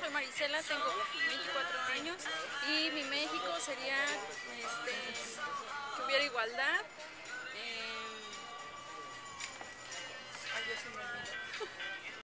soy Marisela, tengo 24 años y mi México sería este, que hubiera igualdad. eh, ay.